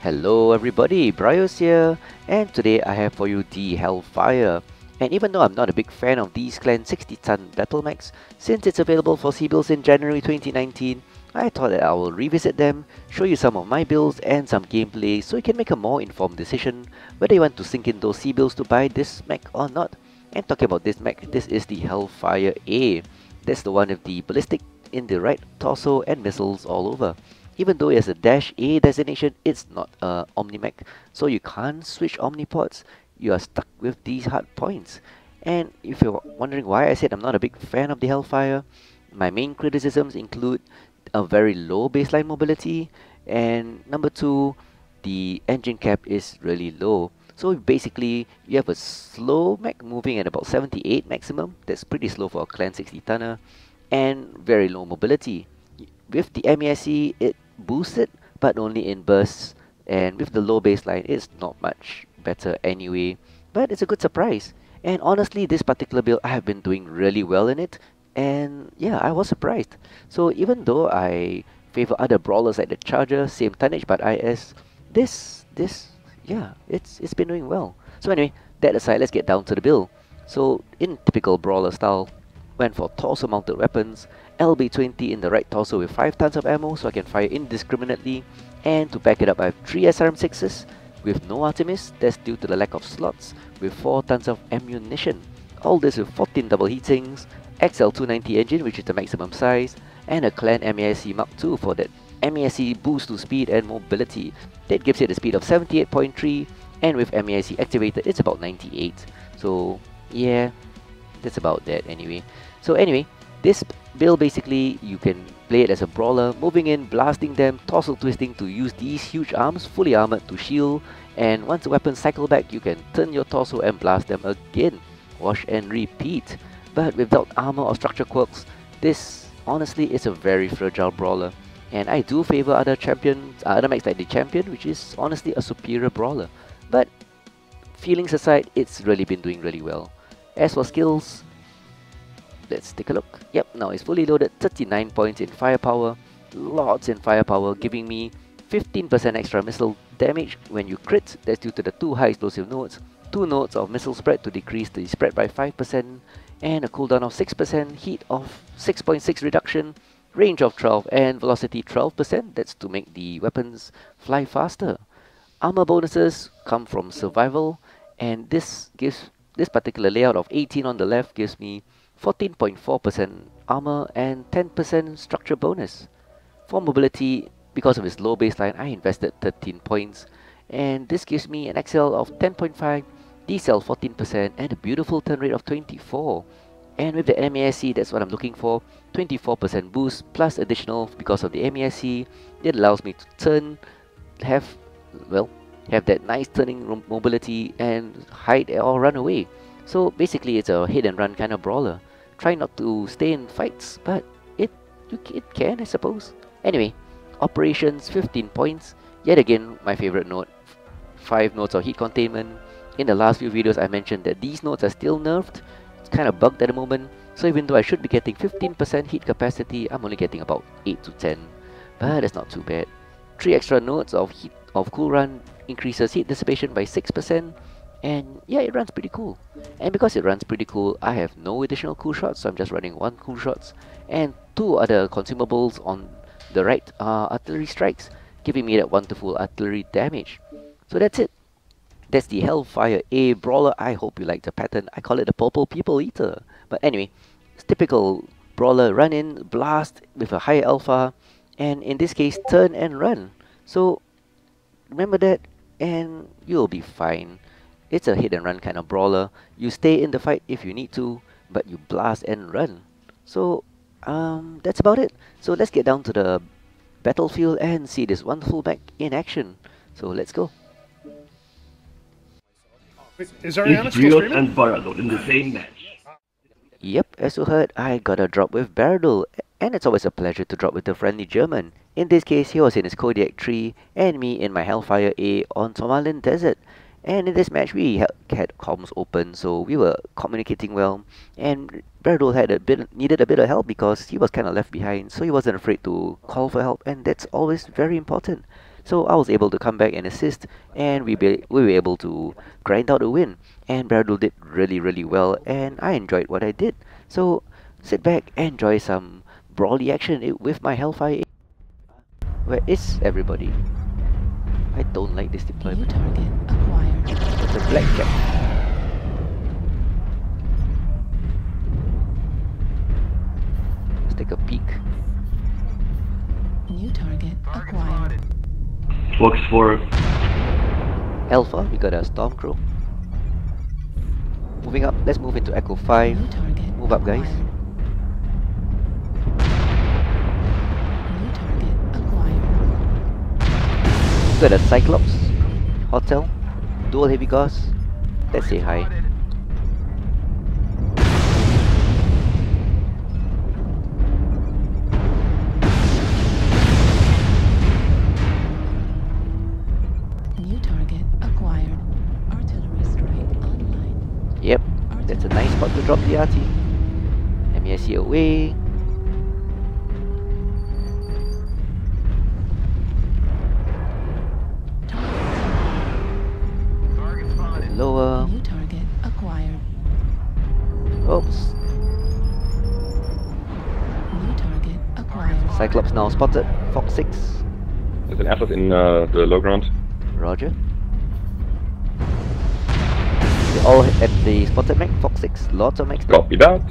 Hello everybody, BrioS here, and today I have for you the Hellfire. And even though I'm not a big fan of these Clan 60 ton battle mechs, since it's available for C-Bills in January 2019, I thought that I will revisit them, show you some of my builds and some gameplay so you can make a more informed decision whether you want to sink in those C-Bills to buy this mech or not. And talking about this mech, this is the Hellfire A. That's the one with the ballistic in the right torso and missiles all over. Even though it has a Dash A designation, it's not a Omnimech, so you can't switch Omnipods. You are stuck with these hard points. And if you're wondering why I said I'm not a big fan of the Hellfire, my main criticisms include a very low baseline mobility, and number two, the engine cap is really low. So basically, you have a slow mech moving at about 78 maximum. That's pretty slow for a Clan 60 tonner, and very low mobility. With the MASC, it boosted but only in bursts. And with the low baseline it's not much better anyway. But it's a good surprise. And honestly this particular build I have been doing really well in it. And yeah I was surprised. So even though I favor other brawlers like the Charger same tonnage but IS this this yeah it's it's been doing well. So anyway that aside let's get down to the build. So in typical brawler style went for torso mounted weapons LB20 in the right torso with 5 tons of ammo so I can fire indiscriminately and to back it up I have 3 SRM6s with no Artemis, that's due to the lack of slots with 4 tons of ammunition. All this with 14 double heatsinks, XL290 engine which is the maximum size, and a Clan MASC Mark II for that MASC boost to speed and mobility. That gives it a speed of 78.3 and with MASC activated it's about 98. So yeah, that's about that anyway. So anyway, this build basically you can play it as a brawler, moving in, blasting them, torso twisting to use these huge arms, fully armored to shield, and once the weapons cycle back you can turn your torso and blast them again. Wash and repeat. But without armor or structure quirks, this honestly is a very fragile brawler. And I do favor other champions, uh, other mechs like the champion, which is honestly a superior brawler. But feelings aside, it's really been doing really well. As for skills, Let's take a look. Yep, now it's fully loaded, 39 points in firepower, lots in firepower, giving me 15% extra missile damage. When you crit, that's due to the two high explosive nodes, 2 nodes of missile spread to decrease the spread by 5%, and a cooldown of 6%, heat of 6.6 reduction, range of 12 and velocity 12%, that's to make the weapons fly faster. Armor bonuses come from survival, and this gives this particular layout of 18 on the left gives me 14.4% armor and 10% structure bonus. For mobility, because of its low baseline, I invested 13 points and this gives me an accel of 10.5, decel 14% and a beautiful turn rate of 24. And with the MASC, that's what I'm looking for, 24% boost plus additional because of the MASC, it allows me to turn, have, well, have that nice turning mobility and hide or run away. So basically it's a hit and run kind of brawler try not to stay in fights, but it it can, I suppose. Anyway, operations 15 points. Yet again, my favorite note, 5 notes of heat containment. In the last few videos, I mentioned that these nodes are still nerfed. It's kind of bugged at the moment. So even though I should be getting 15% heat capacity, I'm only getting about 8 to 10. But that's not too bad. 3 extra nodes of heat of cool run increases heat dissipation by 6% and yeah it runs pretty cool. And because it runs pretty cool I have no additional cool shots. So I'm just running one cool shots. And two other consumables on the right uh, artillery strikes giving me that wonderful artillery damage. So that's it. That's the Hellfire A brawler. I hope you like the pattern. I call it the purple people eater. But anyway it's typical brawler run in blast with a high alpha and in this case turn and run. So remember that and you'll be fine it's a hit and run kind of brawler. You stay in the fight if you need to, but you blast and run. So, um, that's about it. So let's get down to the battlefield and see this wonderful mech in action. So let's go. Is Ariana still streaming? and Baradol in the same match. Yep, as you heard, I got a drop with Baradol, and it's always a pleasure to drop with a friendly German. In this case, he was in his Kodiak 3, and me in my Hellfire A on Tourmaline Desert. And in this match, we had, comms open, so we were communicating well. And Bradol had a bit needed a bit of help because he was kind of left behind, so he wasn't afraid to call for help, and that's always very important. So I was able to come back and assist, and we be, we were able to grind out a win. And Bradul did really really well, and I enjoyed what I did. So sit back, and enjoy some brawly action eh, with my Hellfire. Where is everybody? I don't like this deployment. New target acquired. Blackjack. Let's take a peek. New target acquired. Fox 4. Alpha, we got a Stormcrow. Moving up, let's move into Echo 5. New target. Move up, guys. acquired. New target acquired. We got a Cyclops. Hotel. Dual Heavy Gauss. Let's say hi. New target acquired. Artillery strike online. Yep, that's a nice spot to drop the RT. MASC away. Cyclops now spotted. Fox 6. There's an Atlas in uh, the low ground. Roger. They all at the spotted mech. Fox 6. Lots of mechs. Copy that.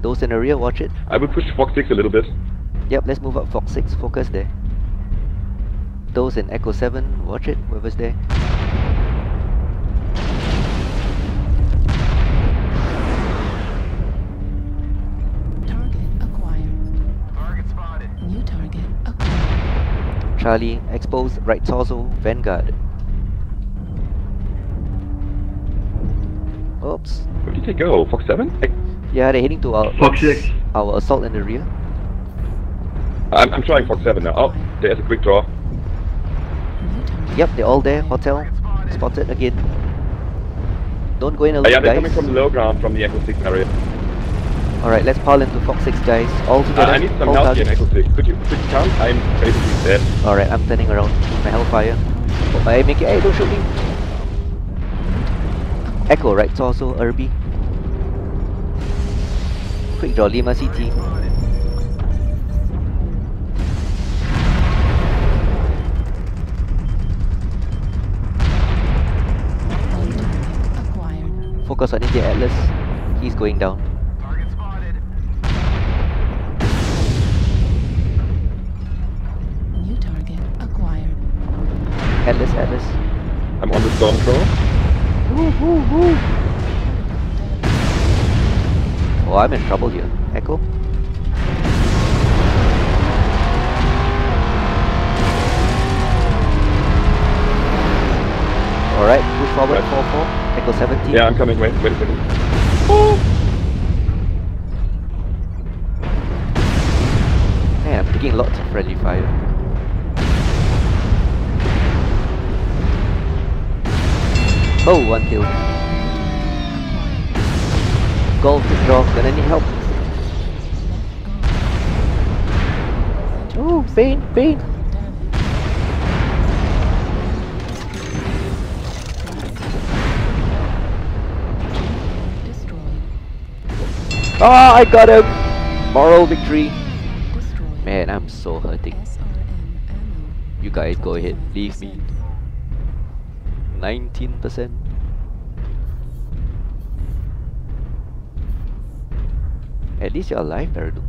Those in the rear, watch it. I will push Fox 6 a little bit. Yep, let's move up Fox 6. Focus there. Those in Echo 7, watch it. Whoever's there. Charlie, expose, right torso, Vanguard. Oops. Where did they go? Fox 7? I, Yeah, they're heading to our Fox 6. our assault in the rear. I'm, I'm trying Fox 7 now. Oh, there's a quick draw. Yep, they're all there. Hotel. Spotted again. Don't go in Uh, alone, yeah, they're guys. coming from the low ground from the Echo 6 area. Alright, let's pile into Fox 6, guys. All Uh, together. I need some all help here in targets. Echo 6. Could you, could you count? I'm basically dead. Alright, I'm turning around. My Hellfire. Oh, I make it. Hey, don't shoot me. Echo, right torso, Irby. Quick draw, Lima CT. New acquired. Focus on India Atlas. He's going down. Atlas, Atlas. I'm on the Stormcrow. Oh, I'm in trouble here. Echo. Alright, push forward, Right. 4 4. Echo 17. Yeah, I'm coming. Wait, wait a second. Man, I'm taking lots of friendly fire. Oh, one kill. Golf draw. Gonna need help. Oh, Bane. Destroyed. Ah, I got him. Moral victory. Man, I'm so hurting. You guys go ahead. Leave me. 19%. At least you're alive, Peridot.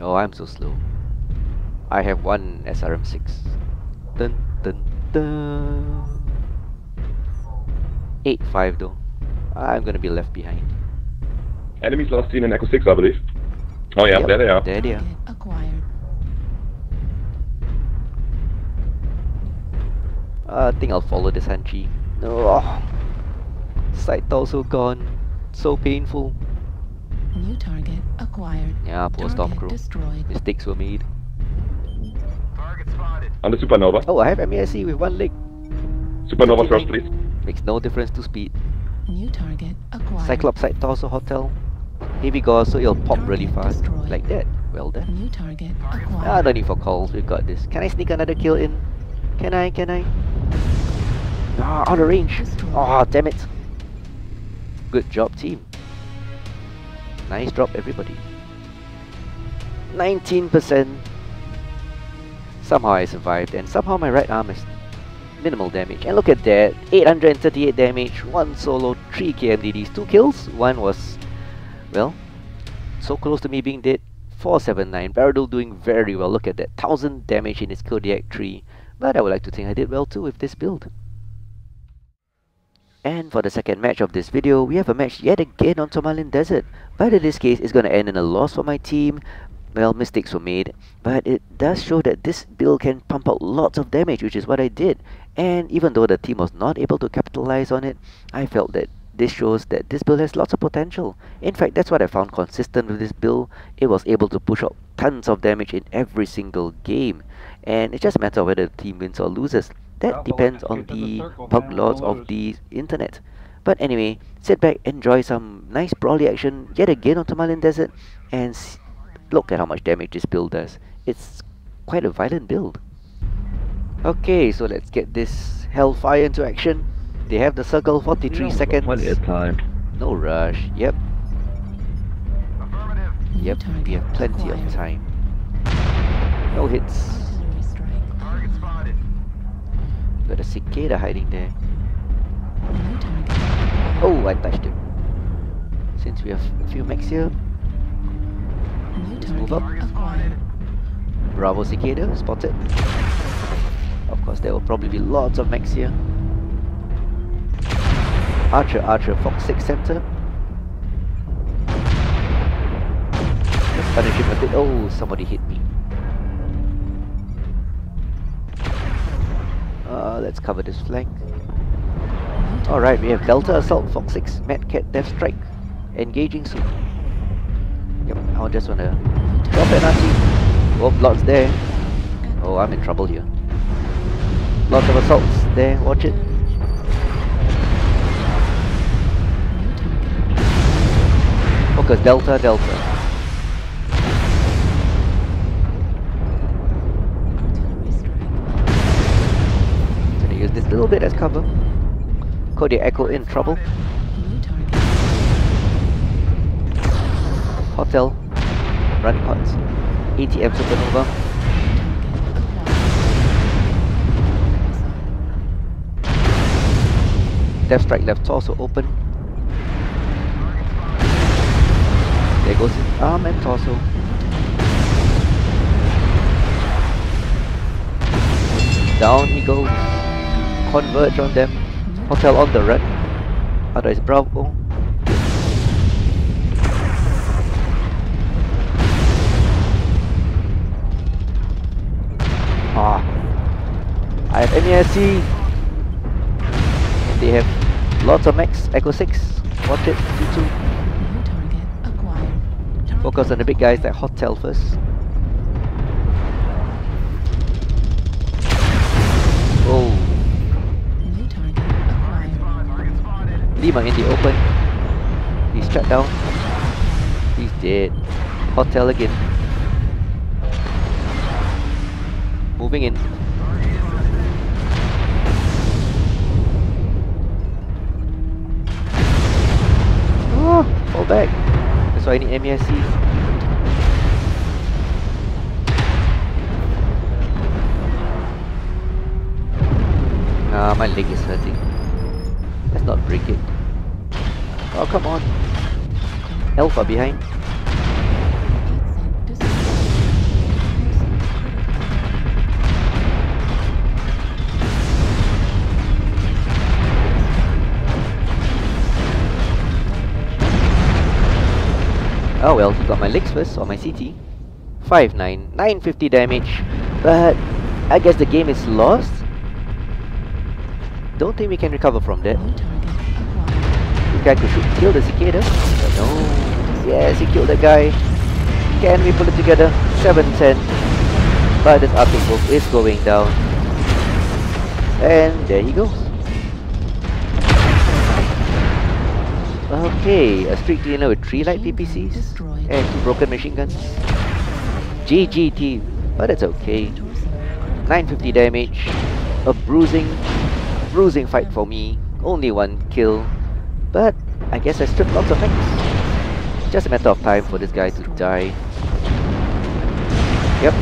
Oh, I'm so slow. I have one SRM6. Dun dun dun. 8-5 though. I'm gonna be left behind. Enemies lost in Echo 6, I believe. Oh yeah, Yep, there they are. There they are. I think I'll follow this Hanchi. Oh, sight also gone. So painful. New target acquired. Yeah, poor Target Stormcrow. destroyed. Mistakes were made. Target spotted. On the Supernova. Oh, I have MASC with one leg. Supernova first, 39. please. Makes no difference to speed. New target acquired. Cyclops side torso hotel. Heavy Gauss, so it'll pop really fast. destroyed. Like that. Well done. New target acquired. Ah, acquired. no need for calls. We've got this. Can I sneak another kill in? Can I? Can I? Ah, out of range. Ah, damn it. Good job, team. Nice drop, everybody. 19%. Somehow I survived, and somehow my right arm is minimal damage. And look at that, 838 damage, 1 solo, 3 KMDDs, 2 kills, 1 was, well, so close to me being dead. 479, Baradul doing very well, look at that, 1000 damage in his Kodiak 3. But I would like to think I did well too with this build. And for the second match of this video, we have a match yet again on Tourmaline Desert. But in this case, it's going to end in a loss for my team. Well, mistakes were made, but it does show that this build can pump out lots of damage, which is what I did. And even though the team was not able to capitalize on it, I felt that this shows that this build has lots of potential. In fact, that's what I found consistent with this build. It was able to push out tons of damage in every single game. And it's just a matter of whether the team wins or loses. That depends on the bug lords of the internet. But anyway, sit back, enjoy some nice brawly action yet again on Tourmaline Desert, and s- look at how much damage this build does. It's quite a violent build. Okay, so let's get this Hellfire into action. They have the circle, 43 seconds. Plenty of time. No rush. Yep, yep, we have plenty of time. No hits. Got a cicada hiding there. New target acquired. Oh, I touched him. Since we have a few mechs here, let's move up. Bravo cicada spotted. Of course, there will probably be lots of mechs here. Archer, Archer, Fox 6 center. Let's punish him a bit. Oh, somebody hit me. Let's cover this flank. Alright, we have Delta Assault, Fox 6, Mad Cat, Death Strike. Engaging soon. Yep, I just wanna drop an RT. Oh, lots there. Oh, I'm in trouble here. Lots of assaults there, watch it. Focus, Delta, Delta. This little bit as cover. Kodiak Echo in trouble. Hotel. Running hot. ATM Supernova. Death Strike left torso open. There goes his arm and torso. Down he goes. Converge on them. Hotel on the run. Otherwise Bravo. Ah. I have MASC. And they have lots of mechs. Echo 6. Watch it. T2. New target acquired. Focus on the big guys like Hotel first. Lima in the open. He's shut down. He's dead. Hotel again. Moving in. Oh, fall back. That's why I need MASC. Ah, my leg is hurting. Let's not break it. Oh, come on. Alpha behind. Oh well, he got my legs first on my CT. 5 9, 950 damage. But I guess the game is lost. Don't think we can recover from that. Guy could shoot, kill the cicada. But no. Yes, he killed the guy. Can we pull it together? 7 10. But this Arctic Wolf is going down. And there he goes. Okay, a streak cleaner with 3 light PPCs and 2 broken machine guns. GG team, but it's okay. 950 damage, a bruising, bruising fight for me. Only one kill, but I guess I stripped lots of things. Just a matter of time for this guy to die. Yep,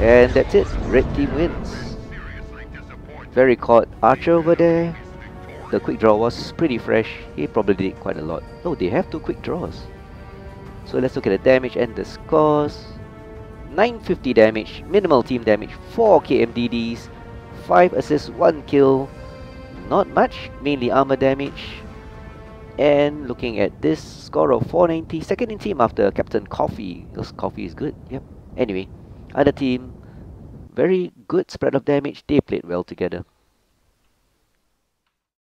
and that's it. Red team wins. Very caught Archer over there. The quick draw was pretty fresh. He probably did quite a lot. Oh, they have two quick draws. So let's look at the damage and the scores. 950 damage, minimal team damage, 4 KMDDs, 5 assists, 1 kill. Not much, mainly armor damage. And looking at this score of 490, second in team after Captain Coffee. Because Coffee is good, yep. Anyway, other team, very good spread of damage. They played well together.